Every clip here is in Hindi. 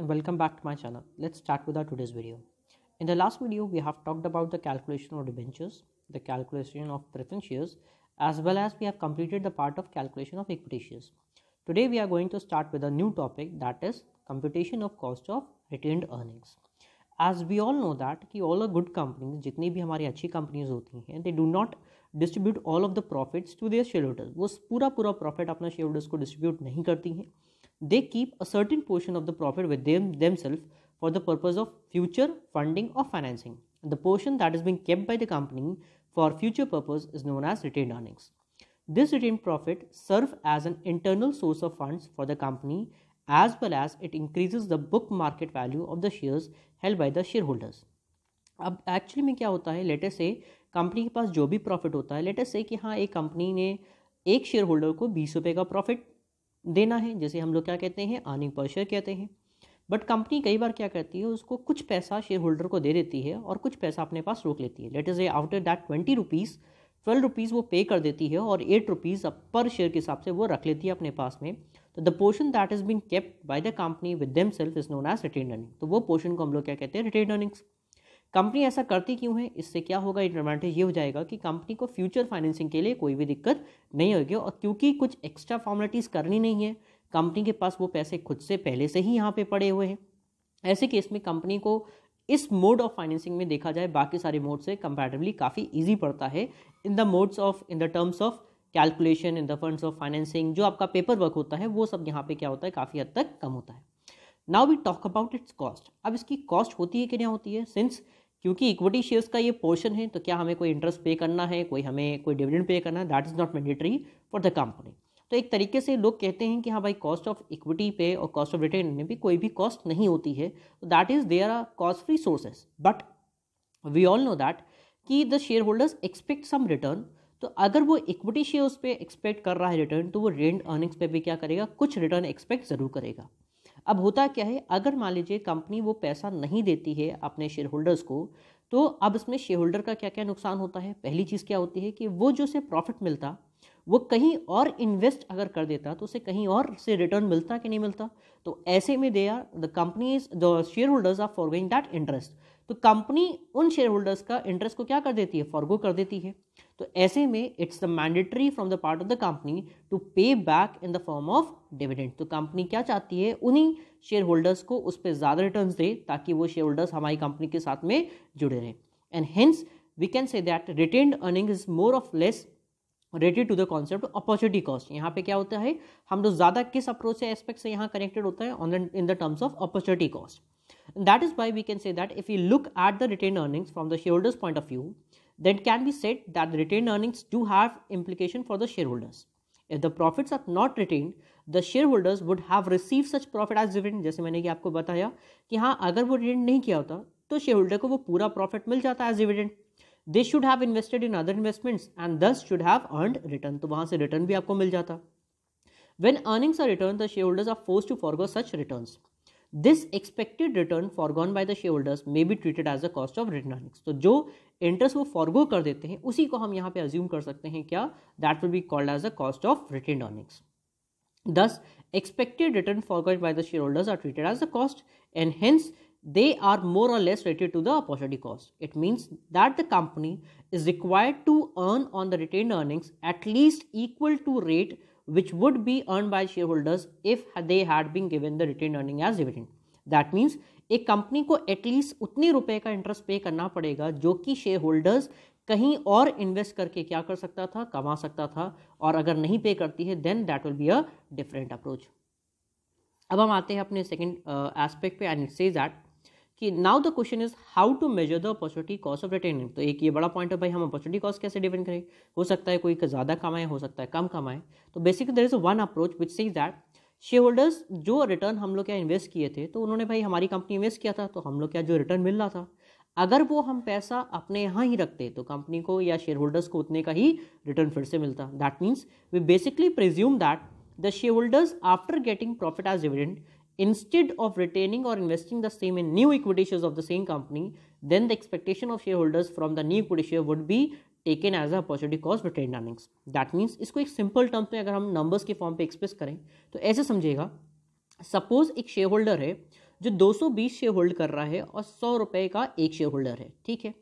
and welcome back to my channel. Let's start with our today's video. In the last video, we have talked about the calculation of debentures, the calculation of preference shares, as well as we have completed the part of calculation of equity shares. Today, we are going to start with a new topic that is computation of cost of retained earnings. As we all know that कि all a good companies जितनी भी हमारी अच्छी कंपनीज होती हैं they do not distribute all of the profits to their shareholders. वो पूरा पूरा profit अपना shareholders को distribute नहीं करती हैं they keep a certain portion of the profit with them themselves for the purpose of future funding or financing. The portion that is being kept by the company for future purpose is known as retained earnings. This retained profit serve as an internal source of funds for the company as well as it increases the book market value of the shares held by the shareholders. अब एक्चुअली में क्या होता है लेटेस्ट से कंपनी के पास जो भी प्रॉफिट होता है लेटेस्ट से कि हाँ एक कंपनी ने एक शेयर होल्डर को बीस रुपये का प्रॉफिट देना है, जैसे हम लोग क्या कहते हैं अर्निंग पर शेयर कहते हैं। बट कंपनी कई बार क्या करती है, उसको कुछ पैसा शेयर होल्डर को दे देती है और कुछ पैसा अपने पास रोक लेती है। Let is a after that twenty rupees twelve rupees वो पे कर देती है और एट रुपीज़ पर शेयर के हिसाब से वो रख लेती है अपने पास में। तो the portion that is been kept by the company with them self is known as retain earning तो वो पोर्शन को हम लोग क्या कहते हैं रिटेन अर्निंग्स कंपनी ऐसा करती क्यों है? इससे क्या होगा? एडवांटेज ये हो जाएगा कि कंपनी को फ्यूचर फाइनेंसिंग के लिए कोई भी दिक्कत नहीं होगी और क्योंकि कुछ एक्स्ट्रा फॉर्मेलिटीज़ करनी नहीं है, कंपनी के पास वो पैसे खुद से पहले से ही यहाँ पे पड़े हुए हैं। ऐसे केस में कंपनी को इस मोड ऑफ़ फाइनेंसिंग में देखा जाए, बाकी सारे मोड से कंपैरेटिवली काफ़ी ईजी पड़ता है। In the modes of in the terms of calculation in the funds of financing जो आपका पेपर वर्क होता है, वो सब यहाँ पे क्या होता है? काफ़ी हद तक कम होता है। Now we talk about its cost अब इसकी कॉस्ट होती है कि नहीं होती है? सिंस क्योंकि इक्विटी शेयर्स का ये पोर्शन है तो क्या हमें कोई इंटरेस्ट पे करना है, कोई हमें कोई डिविडेंड पे करना है? That is not mandatory for the company तो एक तरीके से लोग कहते हैं कि हाँ भाई कॉस्ट ऑफ़ इक्विटी पे और कॉस्ट ऑफ़ रिटर्न में भी कोई भी कॉस्ट नहीं होती है। तो that is there are cost free sources but we all know that कि the shareholders expect some return तो अगर वो इक्विटी शेयर्स पे एक्सपेक्ट कर रहा है रिटर्न तो वो रेंट अर्निंग्स पे भी क्या करेगा? कुछ रिटर्न एक्सपेक्ट ज़रूर करेगा। अब होता क्या है, अगर मान लीजिए कंपनी वो पैसा नहीं देती है अपने शेयर होल्डर्स को तो अब इसमें शेयर होल्डर का क्या क्या नुकसान होता है? पहली चीज़ क्या होती है कि वो जो से प्रॉफिट मिलता, वो कहीं और इन्वेस्ट अगर कर देता तो उसे कहीं और से रिटर्न मिलता कि नहीं मिलता? तो ऐसे में they are the companies the share holders are forgoing that interest तो कंपनी उन शेयर होल्डर्स का इंटरेस्ट को क्या कर देती है? फॉरगो कर देती है। तो ऐसे में it's the mandatory from the part of the company to pay back in the form of dividend तो कंपनी क्या चाहती है? उन्हीं शेयर होल्डर्स को उस पर ज़्यादा रिटर्न दे ताकि वो शेयर होल्डर्स हमारी कंपनी के साथ में जुड़े रहें. And hence we can say that retained earning is more of less rated to the concept opportunity cost यहाँ पे क्या होता है? हम लोग ज़्यादा किस अप्रोच से एस्पेक्ट से यहाँ कनेक्टेड होता है? On in the terms of opportunity cost that is why we can say that if we look at the retained earnings from the shareholders point of view then can be said that the retained earnings do have implication for the shareholders if the profits are not retained the shareholders would have received such profit as dividend जैसे मैंने कि आपको बताया कि हाँ अगर वो रिटेन नहीं किया होता तो शेयर होल्डर को वो पूरा प्रॉफिट मिल जाता है as dividend they should have invested in other investments and thus should have earned return तो वहाँ से रिटर्न भी आपको मिल जाता when earnings are returned the shareholders are forced to forego such returns this expected return foregone by the shareholders may be treated as the cost of return earnings तो जो इंटरेस्ट वो फॉरगो कर देते हैं उसी को हम यहाँ पे अज्यूम कर सकते हैं क्या that will be called as the cost of retain earnings thus expected return foregone by the shareholders are treated as the cost and hence they are more or less related to the opportunity cost. It means that the company is required to earn on the retained earnings at least equal to rate which would be earned by shareholders if they had been given the retained earning as dividend. That means एक कंपनी को एटलीस्ट उतने रुपए का इंटरेस्ट पे करना पड़ेगा, जो कि शेयर होल्डर्स कहीं और इन्वेस्ट करके क्या कर सकता था, कमा सकता था, और अगर नहीं पे करती है then that will be a different approach अब हम आते हैं अपने सेकेंड एस्पेक्ट पे एंड सेज दैट कि now the question is how to measure the opportunity cost of retaining तो एक ये बड़ा पॉइंट है, भाई हम अपॉर्चुनिटी कॉस्ट कैसे डिपेंड करें? हो सकता है कोई ज़्यादा कमाए, हो सकता है कम कमाए। तो basically there is one approach which see that share holders जो रिटर्न हम लोग क्या इन्वेस्ट किए थे तो उन्होंने भाई हमारी कंपनी इन्वेस्ट किया था तो हम लोग क्या जो रिटर्न मिल रहा था? अगर वो हम पैसा अपने यहाँ ही रखते तो कंपनी को या शेयर होल्डर्स को उतने का ही रिटर्न फिर से मिलता। That means we basically presume that the share holders after getting profit as dividend instead of retaining or investing the same in new equity shares of the same company, then the expectation of shareholders from the new equity share would be as a opportunity cost retained earnings. That means इसको एक सिंपल टर्म्स में अगर हम नंबर्स के फॉर्म पे एक्सप्रेस करें तो ऐसे समझिएगा सपोज़ एक शेयर होल्डर है जो 220 शेयर होल्ड कर रहा है और सौ रुपए का एक शेयर होल्डर है, ठीक है?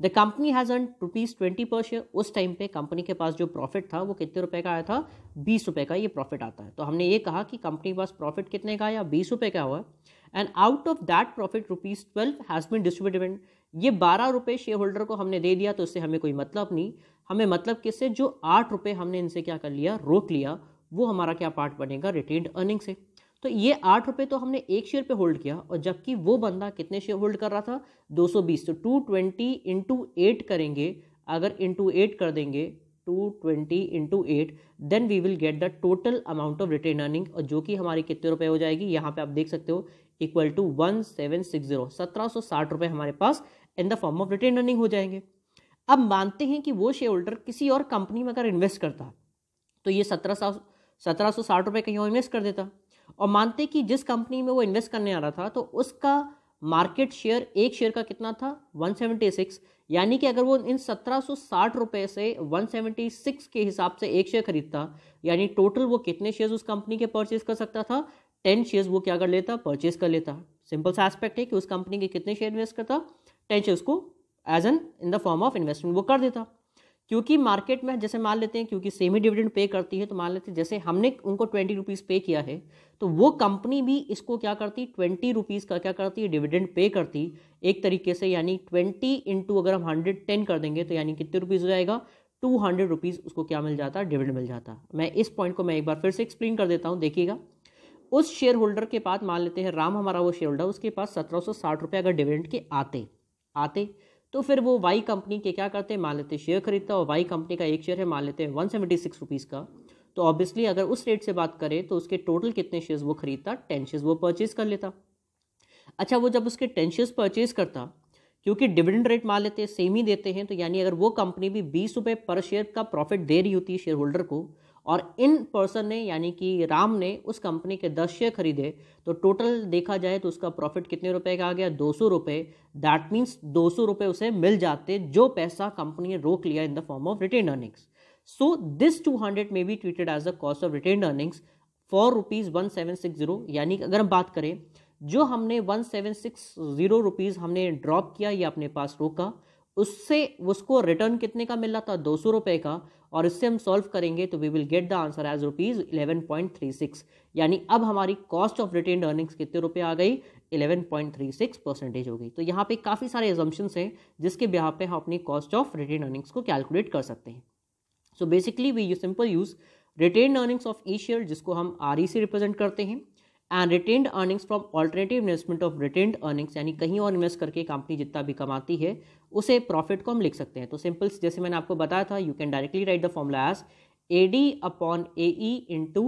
The company has earn rupees twenty per share उस टाइम पे कंपनी के पास जो प्रॉफिट था, वो कितने रुपए का आया था? बीस रुपए का ये प्रॉफिट आता है। तो हमने ये कहा कि कंपनी के पास प्रॉफिट कितने का आया? बीस रुपए का हुआ। And out of that profit rupees twelve has been distributed ये बारह रुपये शेयर होल्डर को हमने दे दिया तो इससे हमें कोई मतलब नहीं। हमें मतलब किससे? जो आठ रुपये हमने इनसे क्या कर लिया, रोक लिया, वो हमारा क्या पार्ट बनेगा? रिटेन्ड अर्निंग से। तो ये आठ रुपये तो हमने एक शेयर पे होल्ड किया, और जबकि वो बंदा कितने शेयर होल्ड कर रहा था? 220 तो 220 ट्वेंटी इंटू एट करेंगे। अगर इंटू एट कर देंगे 220 twenty into eight then we will get the total amount of retain earning और जो कि हमारी कितने रुपए हो जाएगी? यहाँ पे आप देख सकते हो equal to one seven six zero सत्रह सौ साठ रुपये हमारे पास in the form of retain earning हो जाएँगे। अब मानते हैं कि वो शेयर होल्डर किसी और कंपनी में अगर इन्वेस्ट करता तो ये सत्रह सौ सत्रह सौ साठ रुपये कहीं और इन्वेस्ट कर देता। और मानते कि जिस कंपनी में वो इन्वेस्ट करने आ रहा था तो उसका मार्केट शेयर एक शेयर का कितना था? 176 यानी कि अगर वो इन सत्रह सौ साठ रुपये से 176 के हिसाब से एक शेयर खरीदता, यानी टोटल वो कितने शेयर्स उस कंपनी के परचेज कर सकता था? टेन शेयर्स वो क्या कर लेता? परचेज कर लेता। सिंपल सा एस्पेक्ट है कि उस कंपनी के कितने शेयर इन्वेस्ट करता। टेन शेयर्स को as an in the form of investment वो कर देता। क्योंकि मार्केट में, जैसे मान लेते हैं, क्योंकि सेमी डिविडेंड पे करती है तो मान लेते हैं, जैसे हमने उनको ट्वेंटी रुपीज़ पे किया है तो वो कंपनी भी इसको क्या करती? ट्वेंटी रुपीज़ का क्या करती? है डिविडेंड पे करती। एक तरीके से यानी ट्वेंटी इंटू अगर हम हंड्रेड टेन कर देंगे तो यानी कितने रुपीज़ हो जाएगा? टू हंड्रेड रुपीज़ उसको क्या मिल जाता? डिविडेंड मिल जाता। मैं इस पॉइंट को मैं एक बार फिर से एक्सप्लेन कर देता हूँ, देखिएगा। उस शेयर होल्डर के पास मान लेते हैं, राम हमारा वो शेयर होल्डर उसके पास सत्रह सौ साठ रुपये अगर डिविडेंड के आते आते। तो फिर वो वाई कंपनी के क्या करते हैं? मान लेते शेयर खरीदता और वाई कंपनी का एक शेयर है, मान लेते हैं वन सेवेंटी सिक्स रुपीज़ का। तो ऑब्वियसली अगर उस रेट से बात करें तो उसके टोटल कितने शेयर्स वो खरीदता? टेन शेयर्स वो परचेज कर लेता। अच्छा वो जब उसके टेन शेयर्स परचेज करता, क्योंकि डिविडेंड रेट मान लेते हैं सेम ही देते हैं तो यानी अगर वो कंपनी भी बीस रुपये पर शेयर का प्रॉफिट दे रही होती है शेयर होल्डर को और इन पर्सन ने, यानी कि राम ने, उस कंपनी के दस शेयर खरीदे। तो टोटल देखा जाए तो उसका प्रॉफिट कितने रुपए का आ गया? दो सौ रुपये दैट मीन्स दो सौ रुपये उसे मिल जाते जो पैसा कंपनी ने रोक लिया in the form of retain earnings so this two hundred may be treated as the cost of retain earnings for rupees one seven six zero यानी अगर हम बात करें, जो हमने one seven six zero rupees हमने ड्रॉप किया या अपने पास रोका, उससे, उसको रिटर्न कितने का मिल रहा था? दो सौ रुपये का। और इससे हम सॉल्व करेंगे तो we will get the answer as rupees eleven point three six यानी अब हमारी कॉस्ट ऑफ़ रिटेन अर्निंग्स कितने रुपये आ गई? Eleven point three six percentage हो गई। तो यहाँ पे काफ़ी सारे एजम्पन्स हैं जिसके बिहार पे हम अपनी कॉस्ट ऑफ़ रिटेन अर्निंग्स को कैलकुलेट कर सकते हैं। So basically we you simple use retain earnings of E share जिसको हम आर ई से रिप्रेजेंट करते हैं। And retained earnings from alternative investment of retained earnings यानी कहीं और इन्वेस्ट करके कंपनी जितना भी कमाती है, उसे प्रॉफिट को हम लिख सकते हैं। तो सिंपल्स जैसे मैंने आपको बताया था you can directly write the formula as A D upon A E into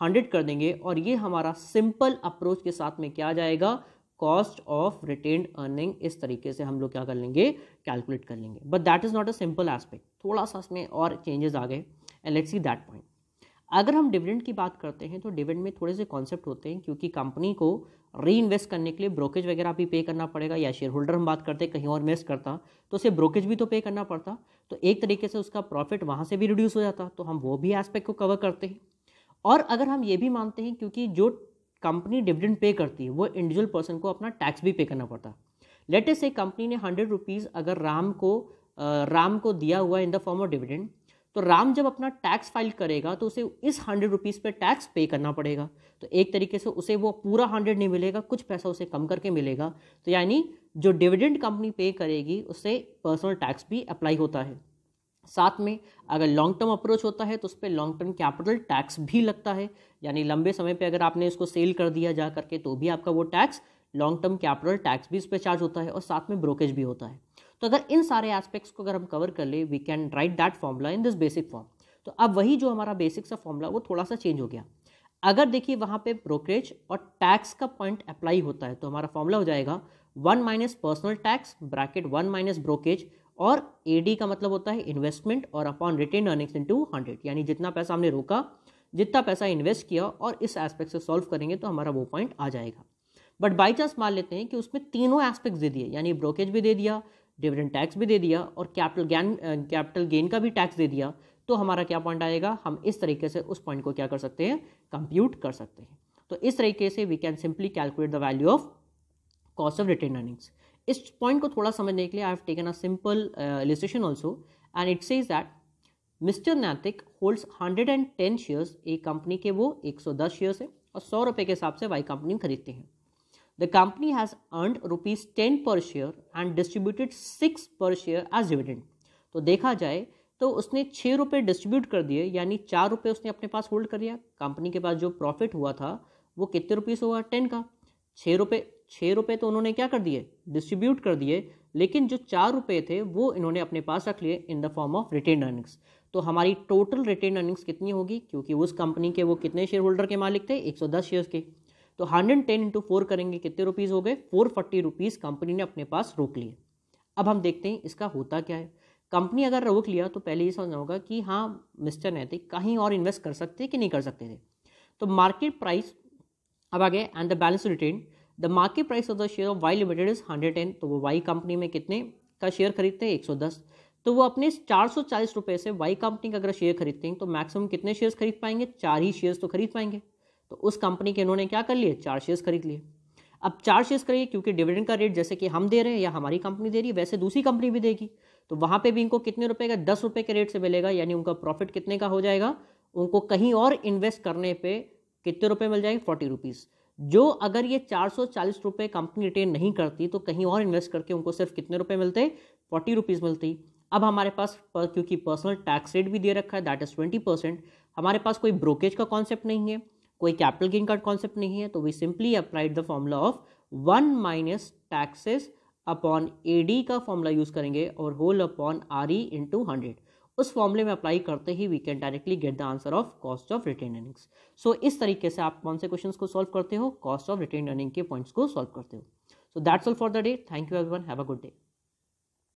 hundred कर देंगे, और ये हमारा सिंपल अप्रोच के साथ में क्या जाएगा? कॉस्ट ऑफ़ रिटेन्ड अर्निंग इस तरीके से हम लोग क्या कर लेंगे? कैलकुलेट कर लेंगे। But that is not a simple aspect थोड़ा सा इसमें और चेंजेस आ गए। And let's see that point अगर हम डिविडेंड की बात करते हैं तो डिविडेंड में थोड़े से कॉन्सेप्ट होते हैं, क्योंकि कंपनी को री इन्वेस्ट करने के लिए ब्रोकेज वगैरह भी पे करना पड़ेगा, या शेयर होल्डर हम बात करते हैं, कहीं और इन्वेस्ट करता तो उसे ब्रोकेज भी तो पे करना पड़ता तो एक तरीके से उसका प्रॉफिट वहाँ से भी रिड्यूस हो जाता तो हम वो भी एस्पेक्ट को कवर करते हैं। और अगर हम ये भी मानते हैं, क्योंकि जो कंपनी डिविडेंड पे करती है, वो इंडिविजुअल पर्सन को अपना टैक्स भी पे करना पड़ता। लेटेस्ट से कंपनी ने हंड्रेड रुपीज़ अगर राम को राम को दिया हुआ in the form of dividend तो राम जब अपना टैक्स फ़ाइल करेगा तो उसे इस हंड्रेड रुपीज़ पे टैक्स पे करना पड़ेगा। तो एक तरीके से उसे वो पूरा हंड्रेड नहीं मिलेगा, कुछ पैसा उसे कम करके मिलेगा। तो यानी जो डिविडेंड कंपनी पे करेगी उससे पर्सनल टैक्स भी अप्लाई होता है। साथ में अगर लॉन्ग टर्म अप्रोच होता है तो उस पर लॉन्ग टर्म कैपिटल टैक्स भी लगता है। यानी लंबे समय पे अगर आपने इसको सेल कर दिया जा करके तो भी आपका वो tax long term capital tax भी इस पर चार्ज होता है और साथ में ब्रोकेज भी होता है। तो अगर इन सारे एस्पेक्ट्स को अगर हम कवर कर ले we can write that formula in this basic form तो अब वही जो हमारा बेसिक सा फॉर्मूला वो थोड़ा सा चेंज हो गया। अगर देखिए वहाँ पे ब्रोकरेज और टैक्स का पॉइंट अप्लाई होता है तो हमारा फॉर्मूला हो जाएगा one minus personal tax bracket one minus brokerage और ए का मतलब होता है इन्वेस्टमेंट और upon retain earnings into hundred यानी जितना पैसा हमने रोका, जितना पैसा इन्वेस्ट किया और इस एस्पेक्ट से सॉल्व करेंगे तो हमारा वो पॉइंट आ जाएगा। बट बाई चांस मान लेते हैं कि उसमें तीनों एस्पेक्ट दे दिए, यानी ब्रोकेज भी दे दिया डिविडेंड टैक्स भी दे दिया और कैपिटल गैन कैपिटल गेन का भी टैक्स दे दिया तो हमारा क्या पॉइंट आएगा? हम इस तरीके से उस पॉइंट को क्या कर सकते हैं? कंप्यूट कर सकते हैं। तो इस तरीके से we can simply calculate the value of cost of retain earnings इस पॉइंट को थोड़ा समझने के लिए I have taken a simple illustration also and it says that mister Naitik holds 110 shares एक कंपनी के वो 110 शेयर्स है, और सौ रुपये के हिसाब से वाई कंपनी खरीदते हैं। The company has earned rupees ten per share and distributed six per share as dividend तो देखा जाए तो उसने छः रुपये डिस्ट्रीब्यूट कर दिए, यानी चार रुपये उसने अपने पास होल्ड कर लिया कंपनी के पास जो प्रॉफिट हुआ था, वो कितने रुपीज़ हुआ? टेन का। छः रुपये छः रुपये तो उन्होंने क्या कर दिए? डिस्ट्रीब्यूट कर दिए, लेकिन जो चार रुपये थे, वो इन्होंने अपने पास रख लिए in the form of retain earnings तो हमारी टोटल रिटेन अर्निंग्स कितनी होगी? क्योंकि उस कंपनी के वो कितने शेयर होल्डर के मालिक थे? 110 शेयर्स के। तो हंड्रेड टेन इंटू फोर करेंगे, कितने रुपीज़ हो गए? फोर फोर्टी रुपीज़ कंपनी ने अपने पास रोक लिए। अब हम देखते हैं इसका होता क्या है। कंपनी अगर रोक लिया तो पहले ये समझना होगा कि हाँ मिस्टर नैतिक कहीं और इन्वेस्ट कर सकते कि नहीं कर सकते थे। तो मार्केट प्राइस अब आगे and the balance retain the market price of the share of Y limited is hundred ten तो वो वाई कंपनी में कितने का शेयर खरीदते हैं? एक सौ दस। तो वो अपने चार सौ चालीस रुपये से वाई कंपनी का अगर शेयर खरीदते हैं तो मैक्सिमम कितने शेयर्स खरीद पाएँगे? चार ही शेयर्स तो खरीद पाएँगे। तो उस कंपनी के इन्होंने क्या कर लिए? चार शेयर्स खरीद लिए। अब चार शेयर्स करिए क्योंकि डिविडेंड का रेट जैसे कि हम दे रहे हैं या हमारी कंपनी दे रही है वैसे दूसरी कंपनी भी देगी। तो वहाँ पे भी इनको कितने रुपए का दस रुपये के रेट से मिलेगा यानी उनका प्रॉफिट कितने का हो जाएगा? उनको कहीं और इन्वेस्ट करने पे कितने रुपए मिल जाएँगे? फोर्टी रुपीज़ जो अगर ये चार सौ चालीस रुपये कंपनी रिटेन नहीं करती तो कहीं और इन्वेस्ट करके उनको सिर्फ़ कितने रुपए मिलते? फोर्टी रुपीज़ मिलती। अब हमारे पास पर, क्योंकि पर्सनल टैक्स रेट भी दे रखा है दैट इज़ ट्वेंटी परसेंट हमारे पास कोई ब्रोकेज का कॉन्सेप्ट नहीं है। कोई कैपिटल गेन का कॉन्सेप्ट नहीं है तो we simply applied the formula of one minus taxes upon A D का फॉर्मूला यूज़ करेंगे और whole upon R E into hundred उस फॉर्मूले में अप्लाई करते ही we can directly get the answer of cost of retain earnings so इस तरीके से आप कौन से क्वेश्चन को सॉल्व करते हो? कॉस्ट ऑफ़ रिटेन अर्निंग के पॉइंट्स को सॉल्व करते हो. So that's all for the day thank you everyone have a good day